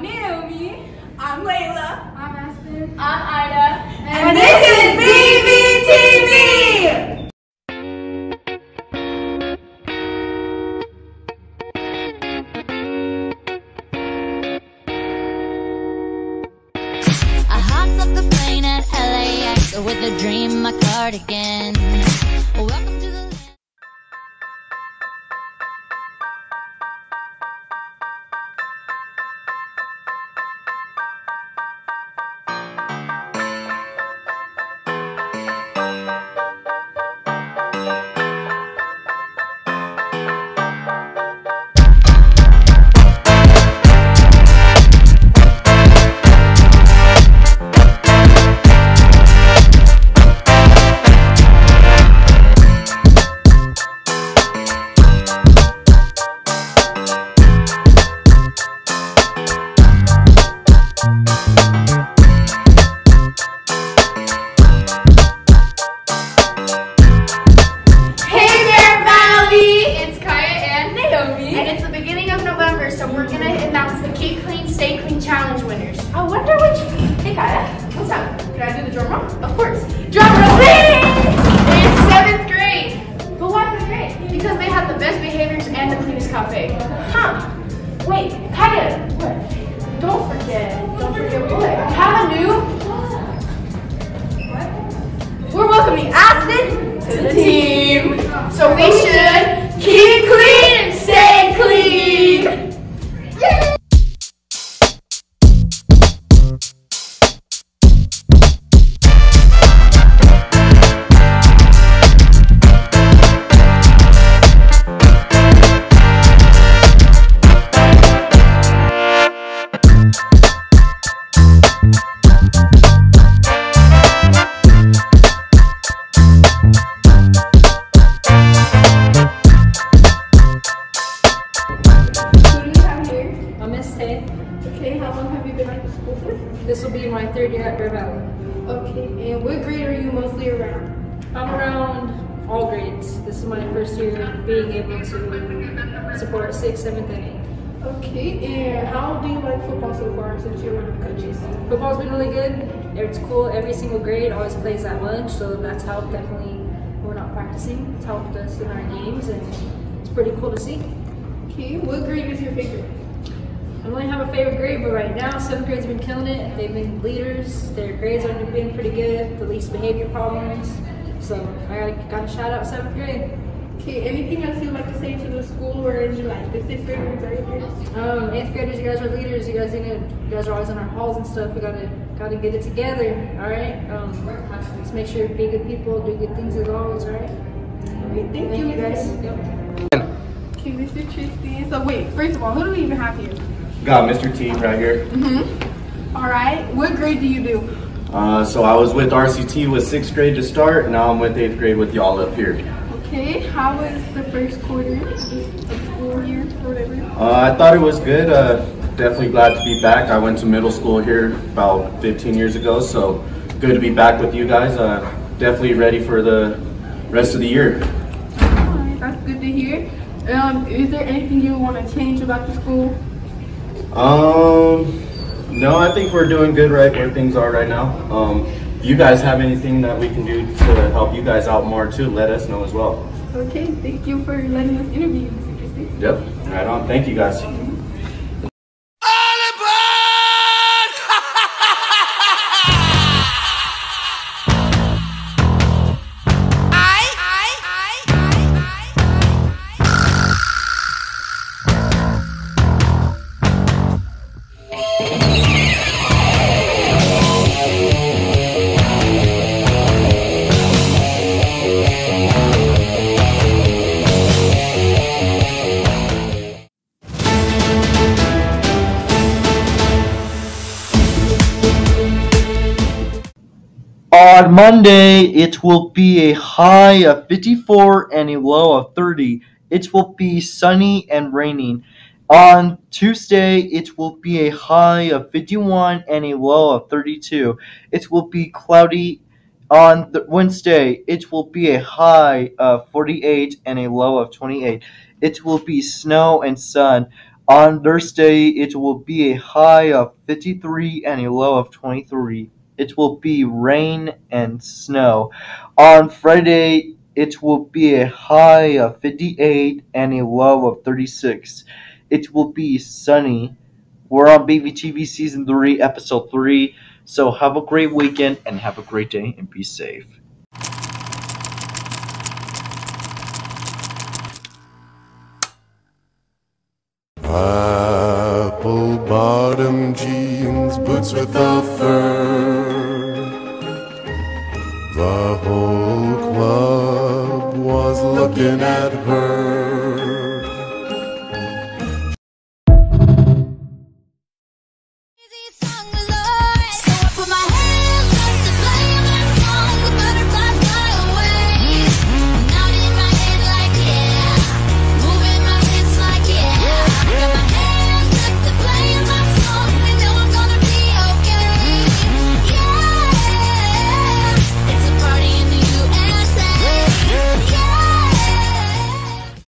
I'm Naomi. I'm Layla. I'm Aspen. I'm Ida. And this is BVTV! I hopped off the plane at LAX with a dream in my cardigan. Okay, and what grade are you mostly around? I'm around all grades. This is my first year being able to support sixth, seventh, and eighth. Okay, and how do you like football so far since you're one of the coaches? Football's been really good. It's cool. Every single grade always plays at lunch, so that's helped definitely. when We're not practicing. It's helped us in our games, and it's pretty cool to see. Okay, what grade is your favorite? I don't have a favorite grade, but right now, seventh grade's been killing it. They've been leaders. Their grades have been pretty good. The least behavior problems. So I gotta, gotta shout out seventh grade. Okay, anything else you'd like to say to the school or in like the sixth graders or eighth graders? Um, eighth graders, you guys are leaders. You guys, need to, you guys are always in our halls and stuff. We gotta, gotta get it together. All right. Um, let's make sure be good people, do good things as always. All right. Okay, thank, Thank you, you guys. Yep. Okay, Mr. Tristan. So wait, first of all, who do we even have here? Got Mr. T right here. Mhm. All right, what grade do you do? Uh, so I was with RCT with sixth grade to start. Now I'm with eighth grade with y'all up here. Okay, how was the first quarter of school year or whatever? Uh, I thought it was good. Uh, definitely glad to be back. I went to middle school here about 15 years ago, so good to be back with you guys. Uh, definitely ready for the rest of the year. Alright, that's good to hear. Um, is there anything you want to change about the school? Um, no, I think we're doing good right where things are right now. Um, if you guys have anything that we can do to help you guys out more too, let us know as well. Okay, thank you for letting us interview you, Yep, right on. Thank you guys. On Monday, it will be a high of 54 and a low of 30. It will be sunny and raining. On Tuesday, it will be a high of 51 and a low of 32. It will be cloudy. On Wednesday, it will be a high of 48 and a low of 28. It will be snow and sun. On Thursday, it will be a high of 53 and a low of 23. It will be rain and snow. On Friday, it will be a high of 58 and a low of 36. It will be sunny. We're on Baby TV Season 3, Episode 3. So have a great weekend and have a great day and be safe. Apple bottom jeans, boots with a fur. Whole club was looking at her.